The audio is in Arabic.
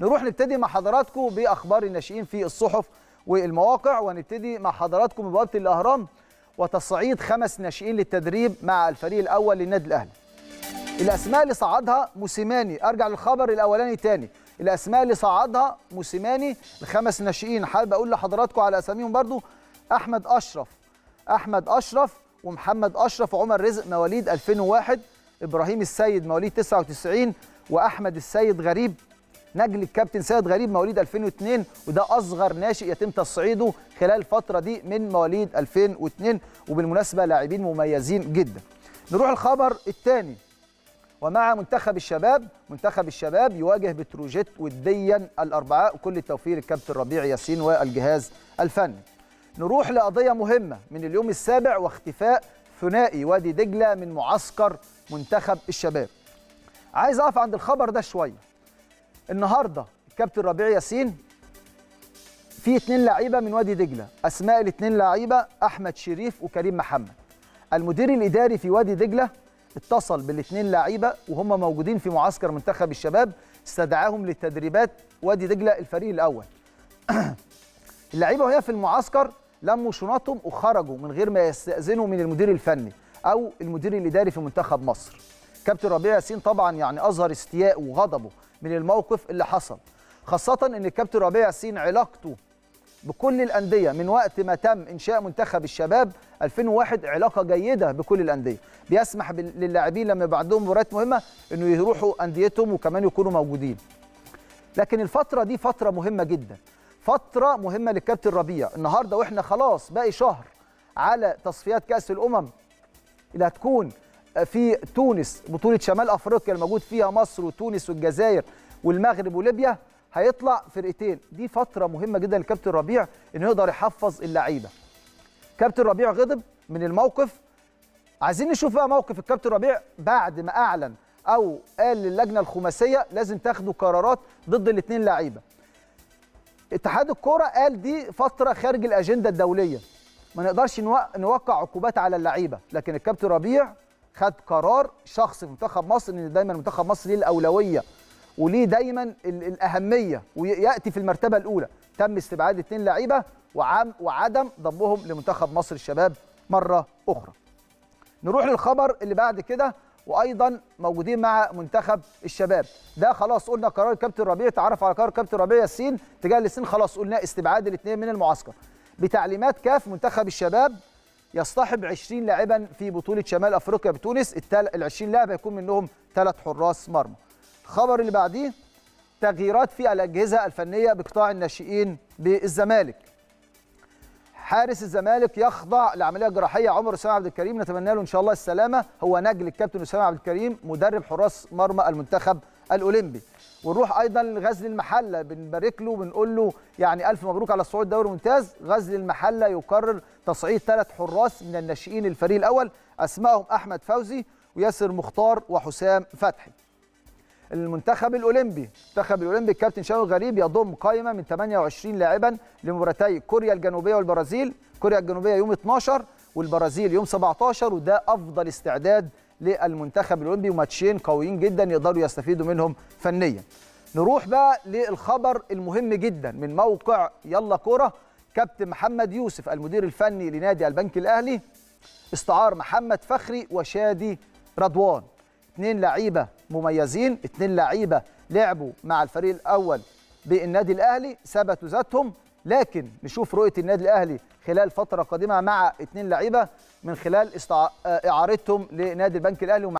نروح نبتدي مع حضراتكم بأخبار الناشئين في الصحف والمواقع ونبتدي مع حضراتكم ببوابه الإهرام وتصعيد خمس ناشئين للتدريب مع الفريق الأول للنادي الأهلي. الأسماء اللي صعدها موسيماني أرجع للخبر الأولاني تاني الأسماء اللي صعدها موسيماني الخمس ناشئين حابب أقول لحضراتكم على أساميهم برضو أحمد أشرف أحمد أشرف ومحمد أشرف وعمر رزق مواليد 2001 إبراهيم السيد مواليد 99 وأحمد السيد غريب نجل الكابتن سيد غريب مواليد 2002 وده أصغر ناشئ يتم تصعيده خلال الفترة دي من مواليد 2002 وبالمناسبة لاعبين مميزين جدا. نروح الخبر الثاني ومع منتخب الشباب منتخب الشباب يواجه بتروجيت وديا الأربعاء وكل التوفيق للكابتن ربيع ياسين والجهاز الفني. نروح لقضية مهمة من اليوم السابع واختفاء ثنائي وادي دجلة من معسكر منتخب الشباب. عايز أقف عند الخبر ده شوية. النهارده الكابتن ربيع ياسين في اتنين لعيبة من وادي دجلة أسماء الاتنين لعيبة أحمد شريف وكريم محمد. المدير الإداري في وادي دجلة اتصل بالاثنين لعيبة وهم موجودين في معسكر منتخب الشباب استدعاهم للتدريبات وادي دجلة الفريق الأول. اللعيبة وهي في المعسكر لموا شنطهم وخرجوا من غير ما يستأذنوا من المدير الفني أو المدير الإداري في منتخب مصر. كابتن ربيع ياسين طبعا يعني أظهر استياء وغضبه. من الموقف اللي حصل خاصة إن الكابتن ربيع ياسين علاقته بكل الأندية من وقت ما تم إنشاء منتخب الشباب 2001 علاقة جيدة بكل الأندية. بيسمح للاعبين لما يبقى عندهم مباريات مهمة إنه يروحوا أنديتهم وكمان يكونوا موجودين. لكن الفترة دي فترة مهمة جدا. فترة مهمة للكابتن ربيع. النهارده وإحنا خلاص باقي شهر على تصفيات كأس الأمم اللي هتكون في تونس بطولة شمال أفريقيا الموجود فيها مصر وتونس والجزائر والمغرب وليبيا هيطلع فرقتين. دي فترة مهمة جدا للكابتن ربيع انه يقدر يحفظ اللعيبة. كابتن ربيع غضب من الموقف. عايزين نشوف بقى موقف الكابتن ربيع بعد ما أعلن أو قال للجنة الخماسية لازم تاخدوا قرارات ضد الاثنين لعيبة. اتحاد الكورة قال دي فترة خارج الأجندة الدولية. ما نقدرش نوقع عقوبات على اللعيبة لكن الكابتن ربيع خد قرار شخص في منتخب مصر إن دايما منتخب مصر ليه الأولوية وليه دايما الأهمية ويأتي في المرتبة الأولى. تم استبعاد اثنين لعيبة وعدم ضمهم لمنتخب مصر الشباب مرة أخرى. نروح للخبر اللي بعد كده وأيضا موجودين مع منتخب الشباب. ده خلاص قلنا قرار الكابتن ربيع تعرف على قرار الكابتن ربيع ياسين تجاه الاثنين خلاص قلنا استبعاد الاثنين من المعسكر. بتعليمات كاف منتخب الشباب يصطحب 20 لاعبا في بطولة شمال أفريقيا بتونس. ال 20 لاعب هيكون منهم ثلاث حراس مرمى. الخبر اللي بعديه تغييرات في الأجهزة الفنية بقطاع الناشئين بالزمالك. حارس الزمالك يخضع لعملية جراحية عمر اسامه عبد الكريم. نتمنى له إن شاء الله السلامة. هو نجل الكابتن اسامه عبد الكريم مدرب حراس مرمى المنتخب الأولمبي. ونروح أيضا لغزل المحلة. بنبارك له بنقول له يعني ألف مبروك على الصعود دوري ممتاز غزل المحلة يقرر تصعيد ثلاث حراس من الناشئين الفريق الأول أسمائهم أحمد فوزي وياسر مختار وحسام فتحي. المنتخب الأولمبي المنتخب الأولمبي الكابتن شاوي غريب يضم قائمة من 28 لاعبا لمباراتي كوريا الجنوبية والبرازيل. كوريا الجنوبية يوم 12 والبرازيل يوم 17 وده أفضل استعداد للمنتخب الأولمبي وماتشين قويين جدا يقدروا يستفيدوا منهم فنيا. نروح بقى للخبر المهم جدا من موقع يلا كورة. كابتن محمد يوسف المدير الفني لنادي البنك الأهلي. استعار محمد فخري وشادي رضوان. اثنين لعيبة مميزين اثنين لعيبة لعبوا مع الفريق الأول بالنادي الأهلي ثبتوا ذاتهم. لكن نشوف رؤية النادي الأهلي خلال فترة قادمة مع اثنين لعيبة من خلال استع... إعارتهم لنادي البنك الأهلي